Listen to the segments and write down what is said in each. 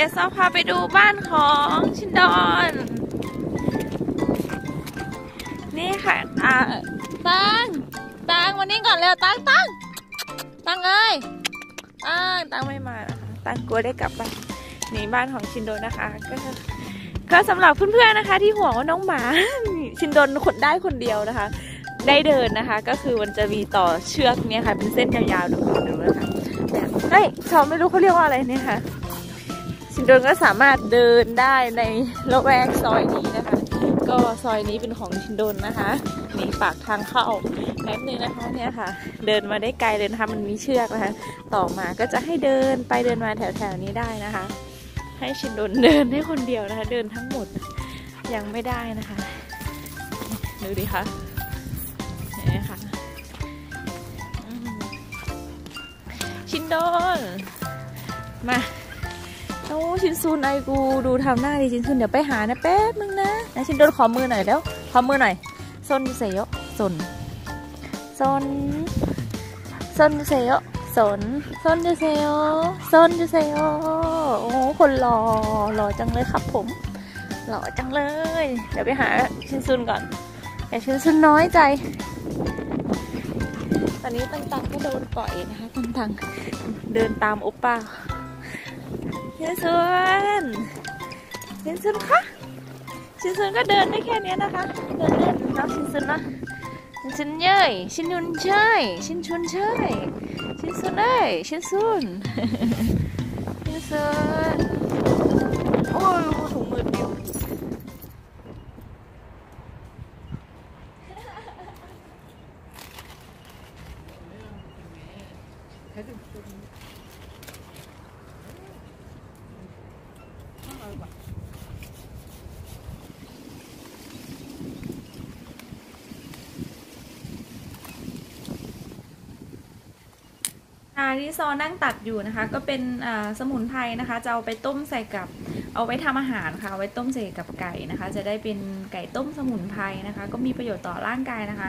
ดี๋ยวซอพาไปดูบ้านของชินดอน นี่ค่ะอ่าตังตังวันนี้ก่อนเร็วตังตังตังเอ้ยตังตังไม่มานะคะตังกลัวได้กลับบ้านนี่บ้านของชินโดนะคะ ก็ก็สำหรับเพื่อนๆนะคะ ที่ห่วงว่าน้องหมา ชินโดนคนได้คนเดียวนะคะ ได้เดินนะคะ ก็คือมันจะมีต่อเชือกเนี่ยค่ะ เป็นเส้นยาวๆดูดูนะคะแบบเฮ้ยชาวไม่รู้เขาเรียกว่าอะไรเนี่ยค่ะ ชินโดนก็สามารถเดินได้ในละแวกซอยนี้นะคะ ก็ซอยนี้เป็นของชินโดนนะคะนี่ปากทางเข้าแป๊บนึงนะคะเนี่ยค่ะ เดินมาได้ไกลเลยนะคะมันมีเชือกนะคะ ต่อมาก็จะให้เดินไปเดินมาแถวๆนี้ได้นะคะ ให้ชินโดนเดินได้คนเดียวนะคะ เดินทั้งหมดยังไม่ได้นะคะดูดิคะนี่ค่ะชินโดนมา ชินซุนไอกูดูทำหน้าดิชินซุนเดี๋ยวไปหานะแป๊บนึงนะนะชินโดนขอมือหน่อยแล้ว ขอมือหน่อยซนเซโยซนซนซนเซโยซนซนเซโยซนเซโยโอ้คนหล่อหล่อจังเลยครับผม หล่อจังเลย เดี๋ยวไปหาชินซุนก่อนแต่ชินซุนน้อยใจตอนนี้ตังๆก็โดนปล่อยนะคะตังๆเดินตามโอป้า ชินซุนชินซุนคะชินซุนก็เดินได้แค่นี้นะคะ เดินเล่นนะชินซุนนะชินซุนเย่ยชินยุนเชยชินชุนเชยชินซุนเอ้ยชินซุนชินซุนโอ้ยถุงมือเดียว อ่า ที่ซอนั่งตัดอยู่นะคะ ก็เป็นสมุนไพรนะคะ จะเอาไปต้มใส่กับเอาไว้ทำอาหารค่ะเอาไว้ต้มใส่กับไก่นะคะ จะได้เป็นไก่ต้มสมุนไพรนะคะ ก็มีประโยชน์ต่อร่างกายนะคะ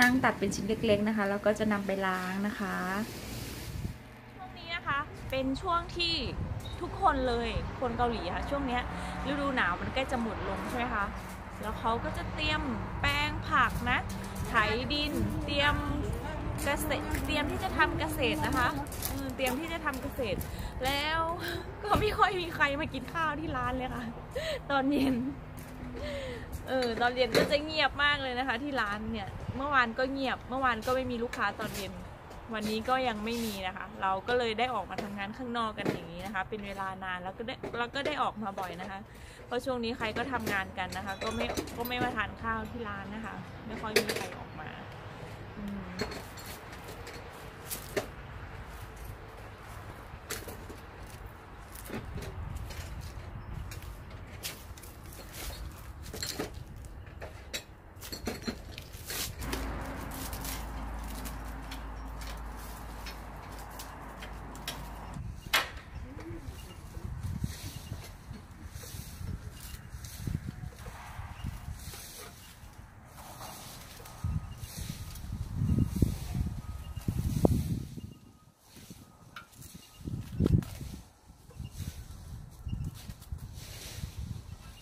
นั่งตัดเป็นชิ้นเล็กๆนะคะ แล้วก็จะนำไปล้างนะคะ เป็นช่วงที่ทุกคนเลยคนเกาหลีค่ะ ช่วงเนี้ยฤดูหนาวมันใกล้จะหมดลงใช่ไหมคะ แล้วเขาก็จะเตรียมแป้งผักนะไถดิน เตรียมเกษตรเตรียมที่จะทำเกษตรนะคะเออเตรียมที่จะทำเกษตร แล้วก็ไม่ค่อยมีใครมากินข้าวที่ร้านเลยค่ะ ตอนเย็นเออตอนเย็นก็จะเงียบมากเลยนะคะ ที่ร้านเนี่ย เมื่อวานก็เงียบ เมื่อวานก็ไม่มีลูกค้าตอนเย็น วันนี้ก็ยังไม่มีนะคะ เราก็เลยได้ออกมาทำงานข้างนอกกันอย่างนี้นะคะ เป็นเวลานานแล้วก็ได้เราก็ได้ออกมาบ่อยนะคะ เพราะช่วงนี้ใครก็ทำงานกันนะคะ ก็ไม่ก็ไม่มาทานข้าวที่ร้านนะคะ ไม่ค่อยมีใครออกมาอืม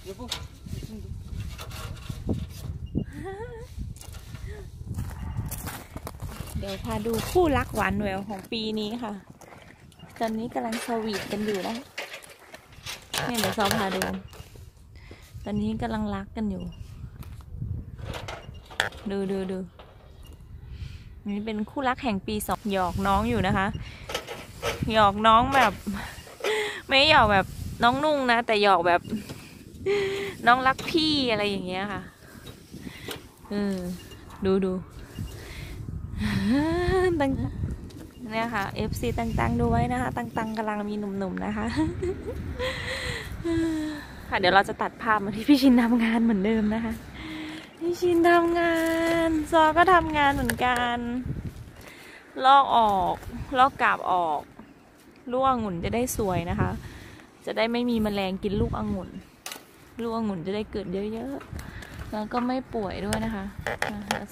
여 보, เดี๋ยวพาดูคู่รักหวานแหววของปีนี้ค่ะ ตอนนี้กำลังสวีทกันอยู่นะเนี่ยเดี๋ยวซอพาดู ตอนนี้กำลังรักกันอยู่ ดูดูดูนี่เป็นคู่รักแห่งปีสองหยอกน้องอยู่นะคะ หยอกน้องแบบ ไม่หยอกแบบน้องนุ่งนะ แต่หยอกแบบ น้องรักพี่อะไรอย่างเงี้ยค่ะเออดูดูตังเนี่ยค่ะ FC ตังๆดูไว้นะคะ ตังๆกำลังมีหนุ่มๆนะคะ ค่ะเดี๋ยวเราจะตัดภาพมาที่พี่ชินทำงานเหมือนเดิมนะคะ พี่ชินทำงาน ซอก็ทำงานเหมือนกัน ลอกออก ลอกกาบออก ลูกองุ่นจะได้สวยนะคะ จะได้ไม่มีแมลงกินลูกองุ่น ลูกองุ่นจะได้เกิดเยอะๆ แล้วก็ไม่ป่วยด้วยนะคะ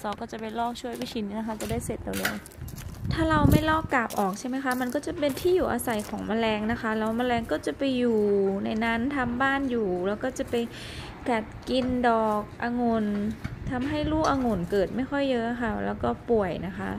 ซอก็จะไปลอกช่วยพี่ชินนะคะ จะได้เสร็จเร็วๆถ้าเราไม่ลอกกาบออกใช่ไหมคะ มันก็จะเป็นที่อยู่อาศัยของแมลงนะคะ แล้วแมลงก็จะไปอยู่ในนั้นทำบ้านอยู่ แล้วก็จะไปกัดกินดอกองุ่นทำให้ลูกองุ่นเกิดไม่ค่อยเยอะค่ะ แล้วก็ป่วยนะคะ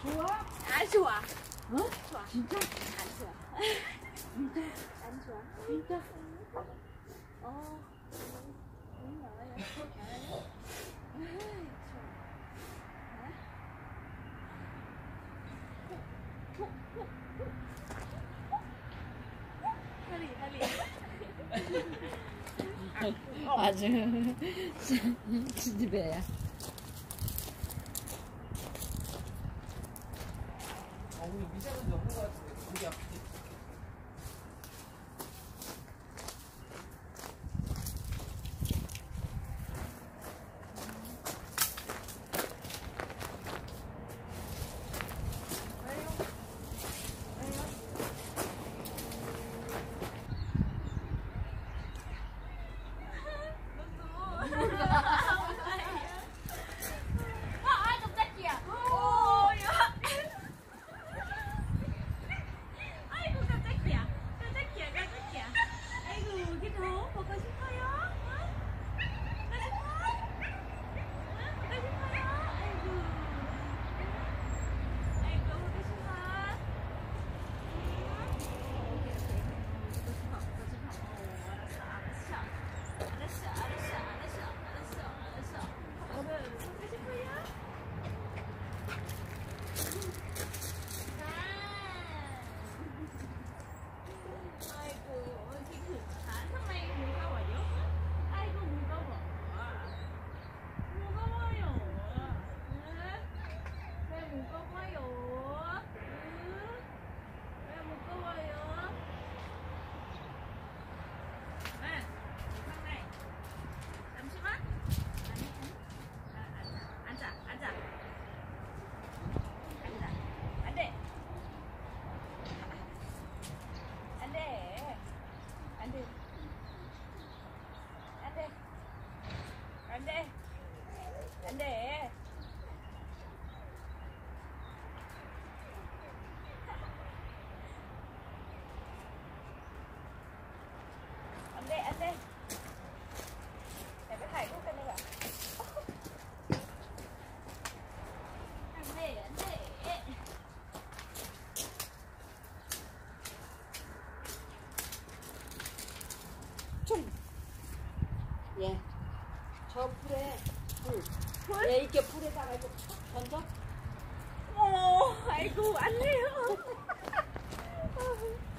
아프면 좋아? 안 좋아. 어? 진짜? 안 좋아. 진짜? 안 좋아. 진짜? 어. 아주 지지배야. 아니면 미세먼지 없는 것 같은데 거기야. 예. 저 풀에 불. 불? 예, 이렇게 풀에다가 이렇게 팍 던져. 어, 아이고, 안 돼요.